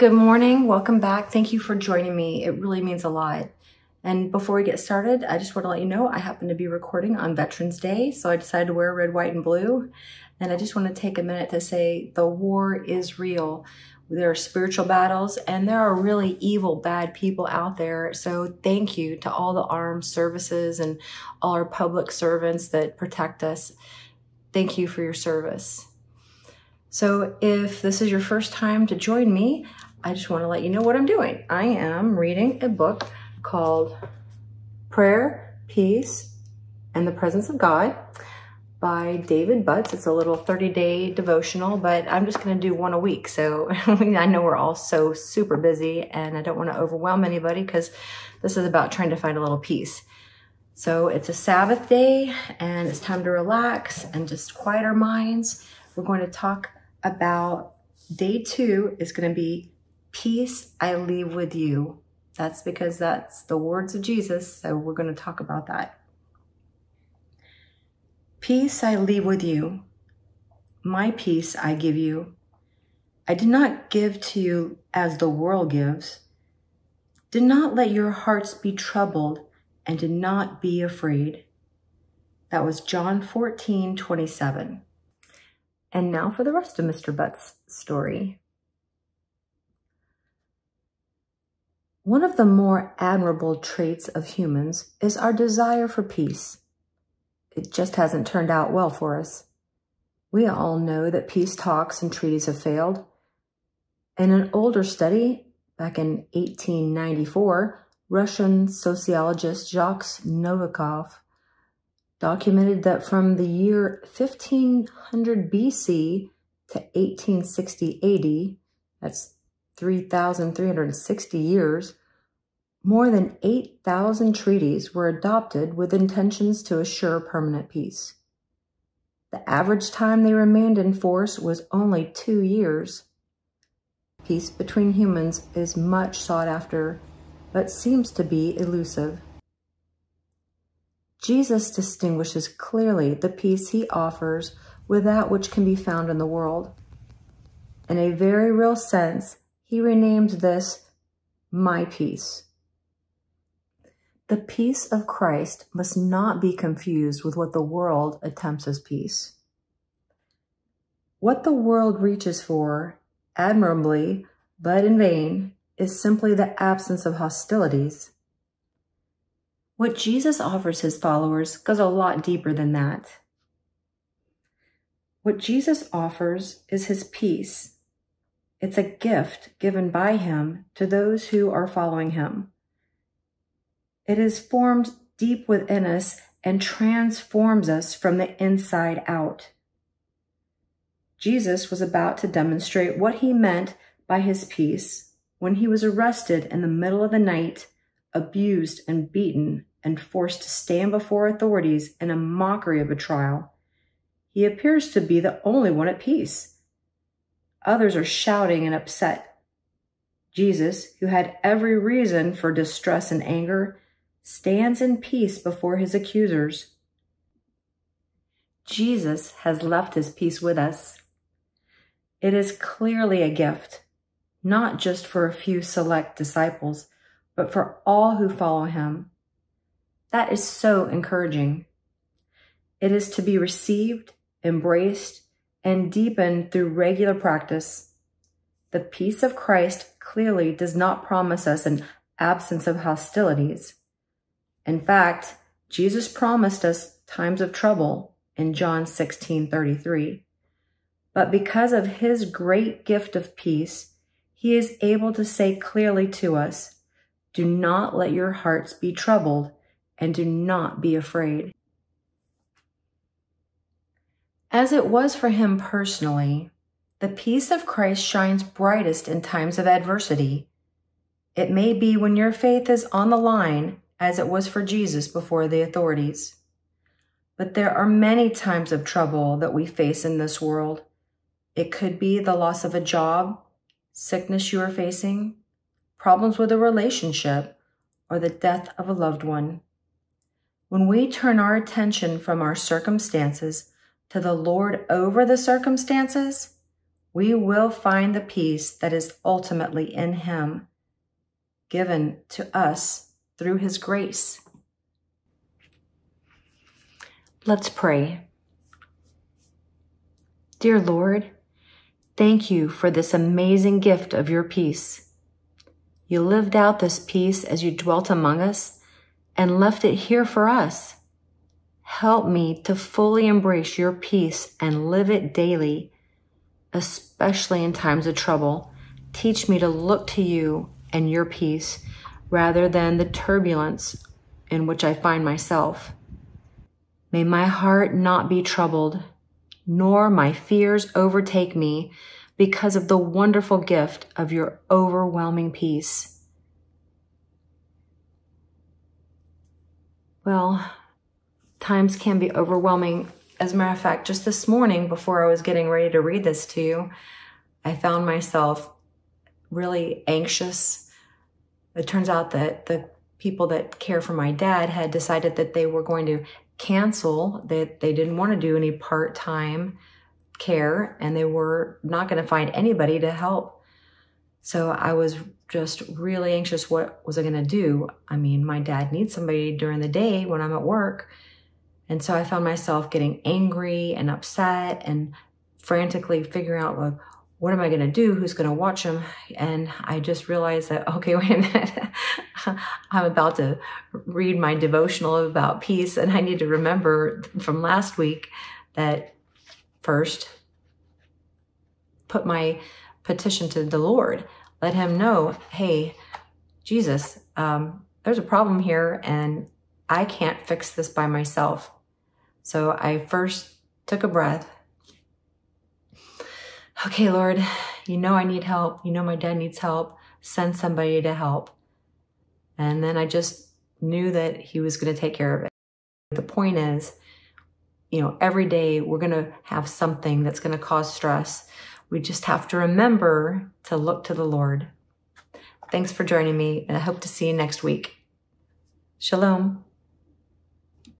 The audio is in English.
Good morning. Welcome back. Thank you for joining me. It really means a lot. And before we get started, I just want to let you know I happen to be recording on Veterans Day, so I decided to wear red, white, and blue. And I just want to take a minute to say the war is real. There are spiritual battles, and there are really evil, bad people out there. So thank you to all the armed services and all our public servants that protect us. Thank you for your service. So if this is your first time to join me, I just want to let you know what I'm doing. I am reading a book called Prayer, Peace, and the Presence of God by David Butts. It's a little 30 day devotional, but I'm just going to do one a week. So I know we're all so super busy and I don't want to overwhelm anybody because this is about trying to find a little peace. So it's a Sabbath day and it's time to relax and just quiet our minds. We're going to talk about day two is going to be Peace I leave with you. That's because that's the words of Jesus. So we're going to talk about that. Peace I leave with you. My peace I give you. I do not give to you as the world gives. Do not let your hearts be troubled and do not be afraid. That was John 14, 27. And now for the rest of Mr. Butts' story. One of the more admirable traits of humans is our desire for peace. It just hasn't turned out well for us. We all know that peace talks and treaties have failed. In an older study, back in 1894, Russian sociologist Jacques Novikov documented that from the year 1500 BC to 1860 AD, that's 3,360 years, more than 8,000 treaties were adopted with intentions to assure permanent peace. The average time they remained in force was only two years. Peace between humans is much sought after, but seems to be elusive. Jesus distinguishes clearly the peace he offers with that which can be found in the world. In a very real sense, he renamed this my peace. The peace of Christ must not be confused with what the world attempts as peace. What the world reaches for, admirably, but in vain, is simply the absence of hostilities. What Jesus offers his followers goes a lot deeper than that. What Jesus offers is his peace it's a gift given by him to those who are following him. It is formed deep within us and transforms us from the inside out. Jesus was about to demonstrate what he meant by his peace when he was arrested in the middle of the night, abused and beaten, and forced to stand before authorities in a mockery of a trial. He appears to be the only one at peace Others are shouting and upset. Jesus, who had every reason for distress and anger, stands in peace before his accusers. Jesus has left his peace with us. It is clearly a gift, not just for a few select disciples, but for all who follow him. That is so encouraging. It is to be received, embraced, and deepened through regular practice. The peace of Christ clearly does not promise us an absence of hostilities. In fact, Jesus promised us times of trouble in John 16:33. But because of his great gift of peace, he is able to say clearly to us, do not let your hearts be troubled and do not be afraid. As it was for him personally, the peace of Christ shines brightest in times of adversity. It may be when your faith is on the line, as it was for Jesus before the authorities. But there are many times of trouble that we face in this world. It could be the loss of a job, sickness you are facing, problems with a relationship, or the death of a loved one. When we turn our attention from our circumstances to the Lord over the circumstances, we will find the peace that is ultimately in Him, given to us through His grace. Let's pray. Dear Lord, thank you for this amazing gift of your peace. You lived out this peace as you dwelt among us and left it here for us. Help me to fully embrace your peace and live it daily especially in times of trouble. Teach me to look to you and your peace rather than the turbulence in which I find myself. May my heart not be troubled, nor my fears overtake me because of the wonderful gift of your overwhelming peace. Well, times can be overwhelming as a matter of fact, just this morning before I was getting ready to read this to you, I found myself really anxious. It turns out that the people that care for my dad had decided that they were going to cancel, that they didn't want to do any part time care and they were not going to find anybody to help. So I was just really anxious. What was I going to do? I mean, my dad needs somebody during the day when I'm at work and so I found myself getting angry and upset and frantically figuring out, like, what am I going to do? Who's going to watch them? And I just realized that, okay, wait a minute. I'm about to read my devotional about peace. And I need to remember from last week that first, put my petition to the Lord. Let him know, hey, Jesus, um, there's a problem here and I can't fix this by myself. So I first took a breath. Okay, Lord, you know I need help. You know my dad needs help. Send somebody to help. And then I just knew that he was going to take care of it. The point is, you know, every day we're going to have something that's going to cause stress. We just have to remember to look to the Lord. Thanks for joining me, and I hope to see you next week. Shalom.